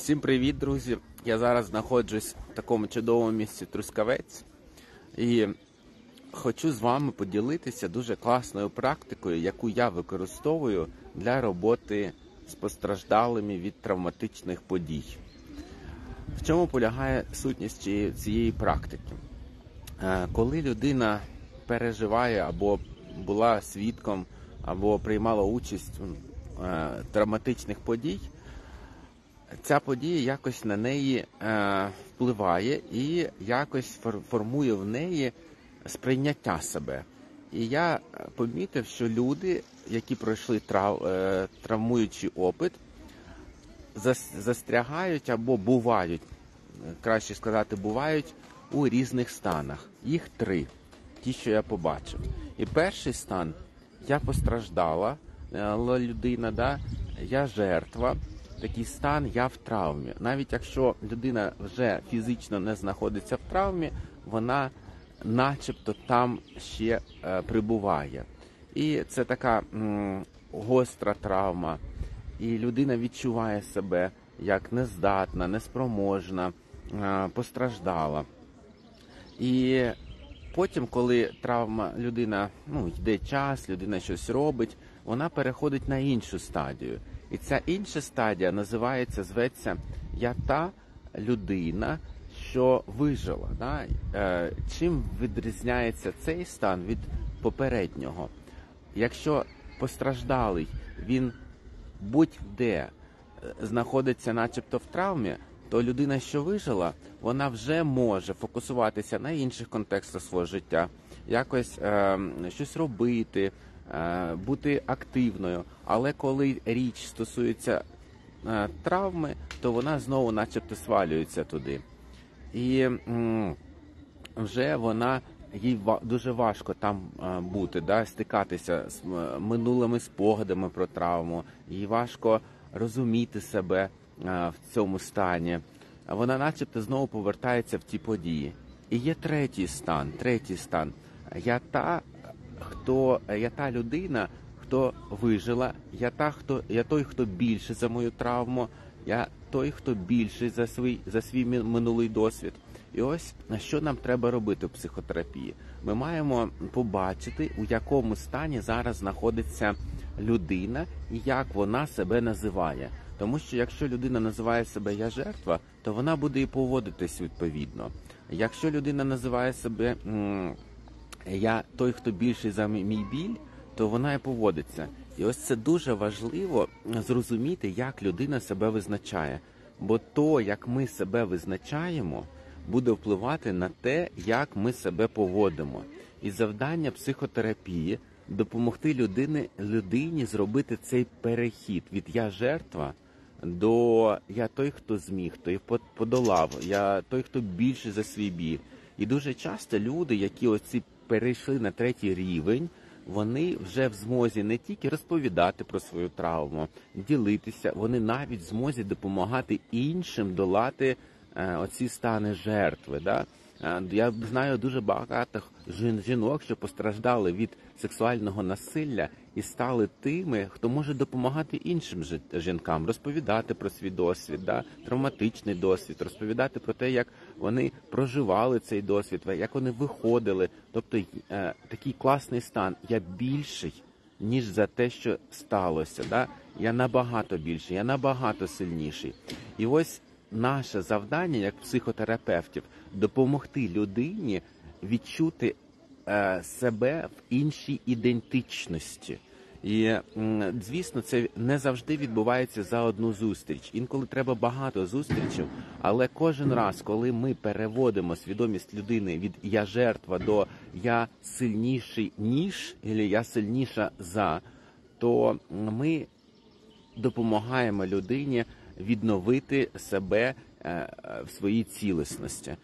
Всім привіт, друзі! Я зараз знаходжусь в такому чудовому місці Трускавець і хочу з вами поділитися дуже класною практикою, яку я використовую для роботи з постраждалими від травматичних подій. В чому полягає сутність цієї, практики? Е, Коли людина переживає або була свідком, або приймала участь в е, травматичних подій, ця подія якось на неї е, впливає і якось фор- формує в неї сприйняття себе. І я е, помітив, що люди, які пройшли трав, е, травмуючий опит, зас- застрягають або бувають, краще сказати, бувають у різних станах. Їх три, ті, що я побачив. І перший стан я постраждала е, людина, да? я жертва. Такий стан я в травмі. Навіть якщо людина вже фізично не знаходиться в травмі, вона начебто там ще е, прибуває. І це така м, гостра травма. І людина відчуває себе як нездатна, неспроможна, е, постраждала. І потім, коли травма людина ну, йде час, людина щось робить, вона переходить на іншу стадію. І ця інша стадія називається, зветься Я та людина, що вижила. Да? Е, чим відрізняється цей стан від попереднього? Якщо постраждалий, він будь-де е, знаходиться, начебто в травмі, то людина, що вижила, вона вже може фокусуватися на інших контекстах свого життя, якось е, щось робити, бути активною. Але коли річ стосується е, травми, то вона знову, начебто, свалюється туди. І вже вона їй дуже важко там е, бути, да, стикатися з е, минулими спогадами про травму. Їй важко розуміти себе е, в цьому стані. Вона, начебто, знову повертається в ті події. І є третій стан. Третій стан. Я та, хто я та людина, хто вижила. Я та, хто я той, хто більше за мою травму. Я той, хто більший за свій за свій минулий досвід. І ось на що нам треба робити в психотерапії. Ми маємо побачити, у якому стані зараз знаходиться людина і як вона себе називає. Тому що якщо людина називає себе я жертва, то вона буде і поводитись відповідно. Якщо людина називає себе я той, хто більший за мій біль, то вона і поводиться. І ось це дуже важливо зрозуміти, як людина себе визначає. Бо то, як ми себе визначаємо, буде впливати на те, як ми себе поводимо. І завдання психотерапії допомогти людини, людині зробити цей перехід від я жертва до я той, хто зміг, той по- подолав, я той, хто більше за свій біль. І дуже часто люди, які оці перейшли на третій рівень, вони вже в змозі не тільки розповідати про свою травму, ділитися, вони навіть в змозі допомагати іншим долати е, оці стани жертви. Да? Е, Я знаю дуже багато жін- жінок, що постраждали від сексуального насилля і стали тими, хто може допомагати іншим жінкам, розповідати про свій досвід, да? травматичний досвід, розповідати про те, як вони проживали цей досвід, як вони виходили. Тобто е, такий класний стан. Я більший, ніж за те, що сталося. Да? Я набагато більший, я набагато сильніший. І ось наше завдання як психотерапевтів допомогти людині відчути е, себе в іншій ідентичності. І звісно, це не завжди відбувається за одну зустріч. Інколи треба багато зустрічей, але кожен раз, коли ми переводимо свідомість людини від я жертва до я сильніший ніж, або я сильніша за, то ми допомагаємо людині відновити себе е, в своїй цілісності.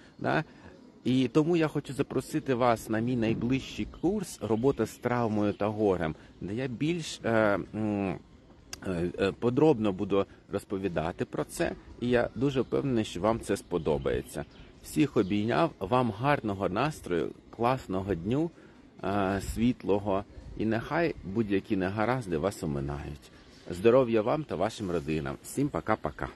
І тому я хочу запросити вас на мій найближчий курс робота з травмою та горем, де я більш е, е, подробно буду розповідати про це, і я дуже впевнений, що вам це сподобається. Всіх обійняв, вам гарного настрою, класного дню, світлого, і нехай будь-які негаразди вас оминають. Здоров'я вам та вашим родинам. Всім пока-пока.